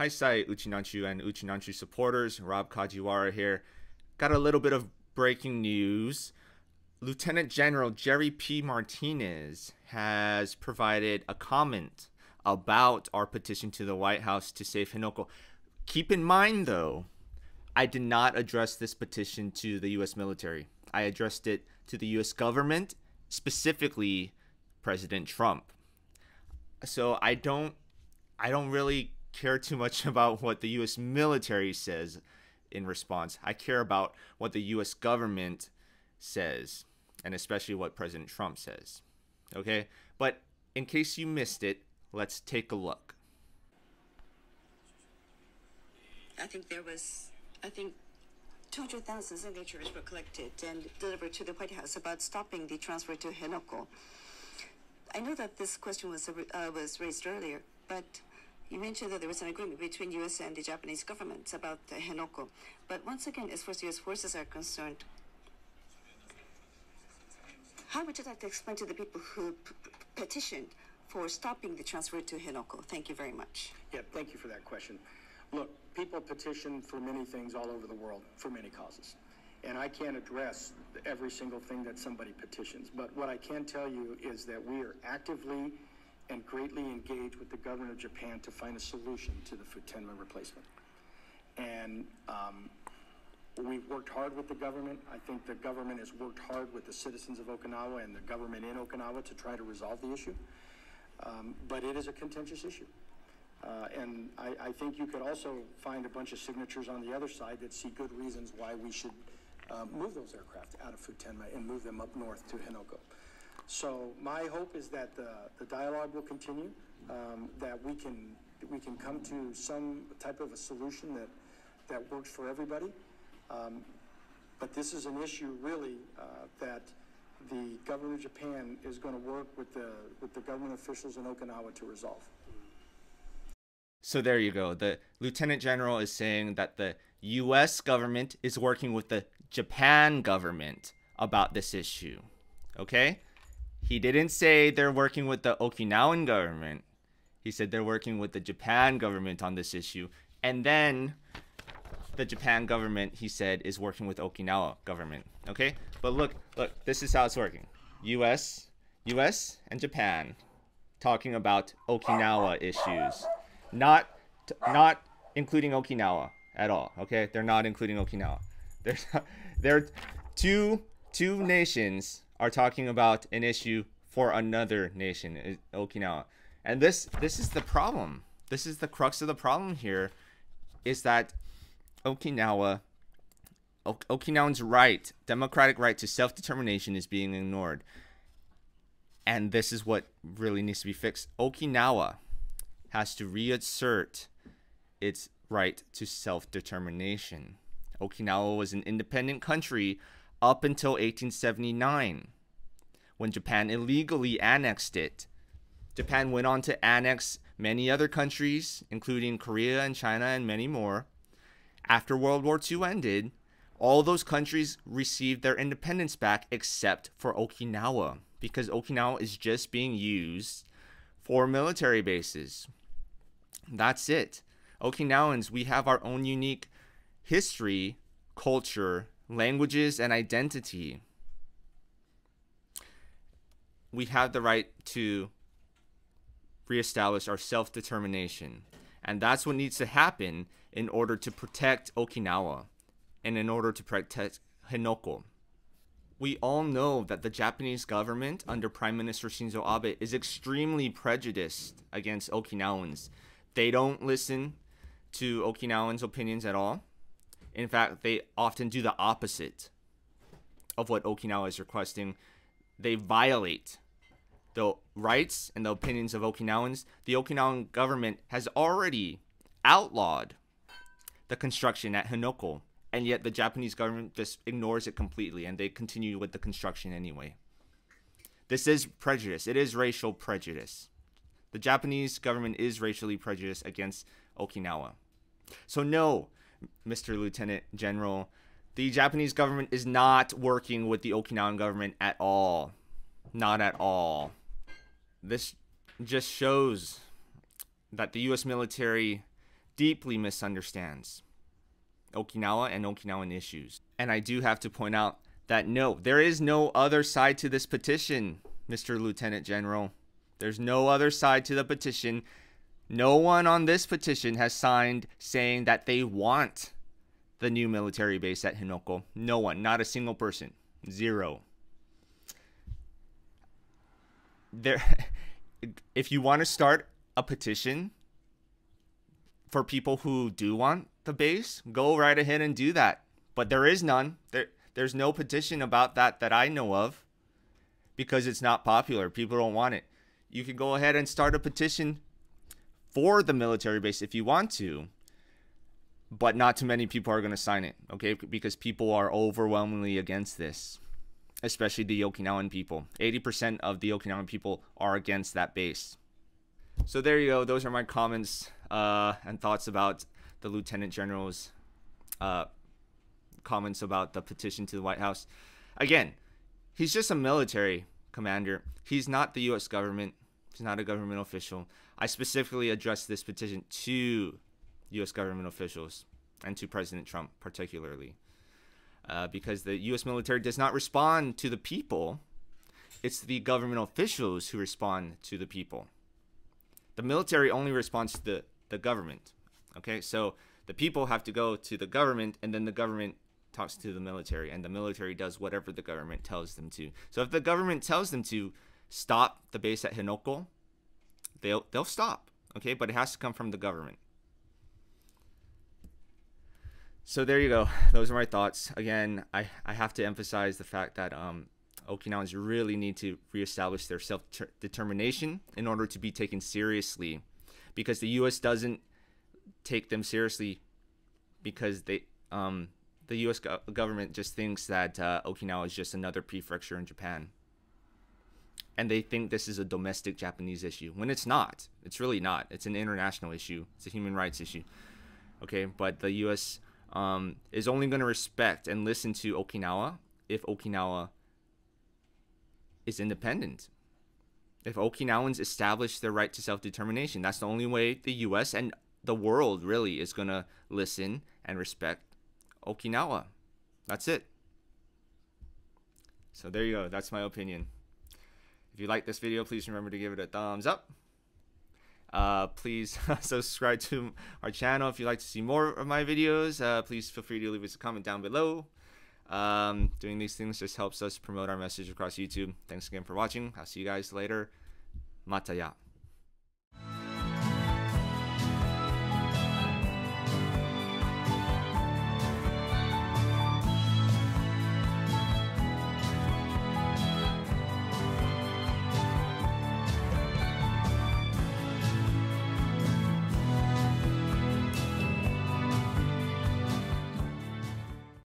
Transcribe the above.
Hi, Sai Uchinanchu and Uchinanchu supporters. Rob Kajiwara here. Got a little bit of breaking news. Lieutenant General Jerry P. Martinez has provided a comment about our petition to the White House to save Henoko. Keep in mind, though, I did not address this petition to the U.S. military. I addressed it to the U.S. government, specifically President Trump. So I don't, I don't really care too much about what the U.S. military says in response. I care about what the U.S. government says, and especially what President Trump says. Okay, but in case you missed it, let's take a look. I think there was, I think 200,000 signatures were collected and delivered to the White House about stopping the transfer to Henoko. I know that this question was, uh, was raised earlier, but you mentioned that there was an agreement between U.S. and the Japanese governments about uh, Henoko. But once again, as far as U.S. forces are concerned, how would you like to explain to the people who petitioned for stopping the transfer to Henoko? Thank you very much. Yeah, thank you for that question. Look, people petition for many things all over the world for many causes. And I can't address every single thing that somebody petitions. But what I can tell you is that we are actively and greatly engaged with the government of Japan to find a solution to the Futenma replacement. And um, we've worked hard with the government. I think the government has worked hard with the citizens of Okinawa and the government in Okinawa to try to resolve the issue. Um, but it is a contentious issue. Uh, and I, I, think you could also find a bunch of signatures on the other side that see good reasons why we should uh, move those aircraft out of Futenma and move them up north to Henoko. So my hope is that the, the dialogue will continue, um, that we can we can come to some type of a solution that that works for everybody. Um, but this is an issue really uh, that the government of Japan is going to work with the with the government officials in Okinawa to resolve. So there you go. The lieutenant general is saying that the U.S. government is working with the Japan government about this issue. Okay. He didn't say they're working with the Okinawan government. He said they're working with the Japan government on this issue. And then the Japan government, he said, is working with Okinawa government. Okay? But look, look, this is how it's working. US, US and Japan talking about Okinawa issues. Not not including Okinawa at all. Okay? They're not including Okinawa. They're they're two two nations are talking about an issue for another nation, Okinawa. And this this is the problem. This is the crux of the problem here is that Okinawa ok- Okinawans' right, democratic right to self-determination is being ignored. And this is what really needs to be fixed. Okinawa has to reassert its right to self-determination. Okinawa was an independent country up until 1879 when Japan illegally annexed it. Japan went on to annex many other countries, including Korea and China and many more. After World War II ended, all those countries received their independence back except for Okinawa because Okinawa is just being used for military bases. That's it. Okinawans, we have our own unique history, culture, languages, and identity. We have the right to reestablish our self determination. And that's what needs to happen in order to protect Okinawa and in order to protect Henoko. We all know that the Japanese government under Prime Minister Shinzo Abe is extremely prejudiced against Okinawans. They don't listen to Okinawans' opinions at all. In fact, they often do the opposite of what Okinawa is requesting. They violate the rights and the opinions of Okinawans. The Okinawan government has already outlawed the construction at Henoko, and yet the Japanese government just ignores it completely and they continue with the construction anyway. This is prejudice. It is racial prejudice. The Japanese government is racially prejudiced against Okinawa. So, no, Mr. Lieutenant General. The Japanese government is not working with the Okinawan government at all. Not at all. This just shows that the U.S. military deeply misunderstands Okinawa and Okinawan issues. And I do have to point out that no, there is no other side to this petition, Mr. Lieutenant General. There's no other side to the petition. No one on this petition has signed saying that they want the new military base at Henoko. No one, not a single person. Zero. There if you want to start a petition for people who do want the base, go right ahead and do that. But there is none. There there's no petition about that that I know of because it's not popular. People don't want it. You can go ahead and start a petition for the military base if you want to, but not too many people are going to sign it, okay? Because people are overwhelmingly against this, especially the Okinawan people. 80% of the Okinawan people are against that base. So there you go. Those are my comments uh, and thoughts about the Lieutenant General's uh, comments about the petition to the White House. Again, he's just a military commander. He's not the U.S. government. He's not a government official. I specifically addressed this petition to U.S. government officials and to President Trump, particularly, uh, because the U.S. military does not respond to the people. It's the government officials who respond to the people. The military only responds to the, the government. Okay, so the people have to go to the government, and then the government talks to the military, and the military does whatever the government tells them to. So if the government tells them to stop the base at Henoko, they'll they'll stop. Okay, but it has to come from the government. So there you go. Those are my thoughts. Again, I, I have to emphasize the fact that um, Okinawans really need to reestablish their self determination in order to be taken seriously, because the U.S. doesn't take them seriously because they um, the U.S. Go- government just thinks that uh, Okinawa is just another prefecture in Japan, and they think this is a domestic Japanese issue when it's not. It's really not. It's an international issue. It's a human rights issue. Okay, but the U.S. Um, is only going to respect and listen to Okinawa if Okinawa is independent. If Okinawans establish their right to self determination, that's the only way the U.S. and the world really is going to listen and respect Okinawa. That's it. So there you go. That's my opinion. If you like this video, please remember to give it a thumbs up. Uh, please subscribe to our channel if you'd like to see more of my videos. Uh, please feel free to leave us a comment down below. Um, doing these things just helps us promote our message across YouTube. Thanks again for watching. I'll see you guys later. Mata Mataya.